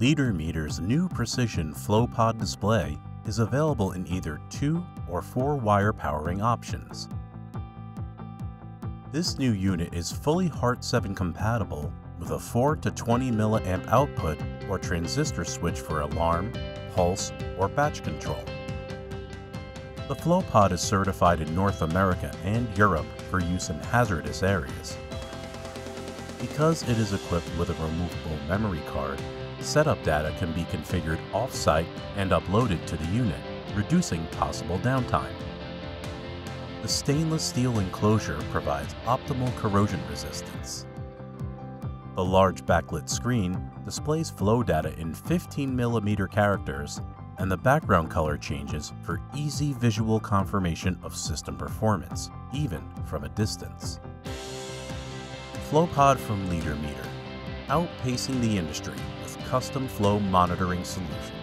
Litre Meter's new precision FlowPod display is available in either 2 or 4 wire powering options. This new unit is fully HART7 compatible with a 4 to 20 mA output or transistor switch for alarm, pulse, or batch control. The FlowPod is certified in North America and Europe for use in hazardous areas. Because it is equipped with a removable memory card, setup data can be configured off-site and uploaded to the unit, reducing possible downtime. The stainless steel enclosure provides optimal corrosion resistance. The large backlit screen displays flow data in 15mm characters and the background color changes for easy visual confirmation of system performance, even from a distance. FlowPod from Litre Meter, outpacing the industry with custom flow monitoring solutions.